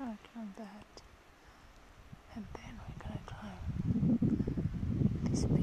gonna climb that. And then we're gonna climb this.